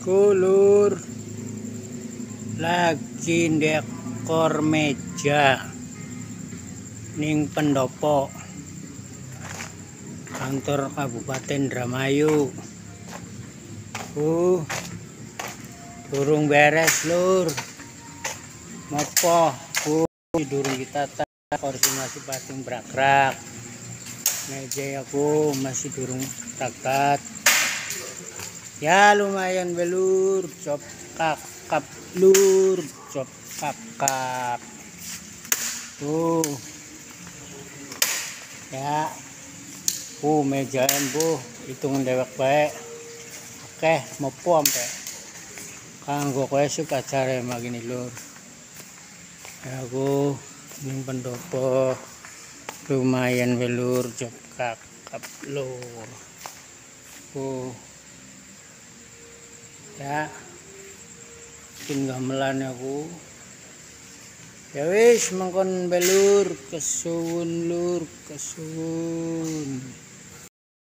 Kulur. Lagi dekor meja. Ning pendopo. Kantor Kabupaten Dramayu. Uh durung beres lur. Ngopo uh durung kita kursi masih pating brakrak meja aku masih durung takat ya lumayan belur cop kakap lur cop kakap tuh. Ya. Uh mejaan bu. Hitungan dewek baik. Oke mau pom pe kanggo kowe suka cara magini lur. Ya aku ini pendopo. Lumayan belur cop kakap lur. Uh ya bikin gamelan aku. Ya wis mengkon belur kesun lur kesun